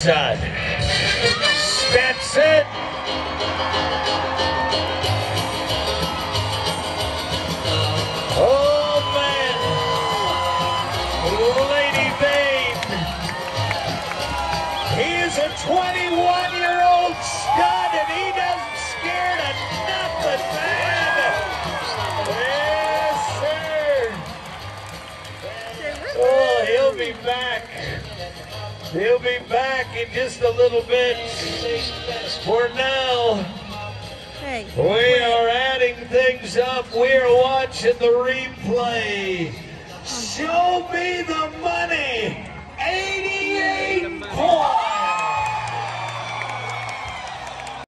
side. Stetson. Oh man. Lady Vain. He is a 21 year old stud and he doesn't scare to nothing, man. Yes, sir. Oh, he'll be back. He'll be back in just a little bit. For now, Hey. we are adding things up. We are watching the replay. Show me the money. 88 points.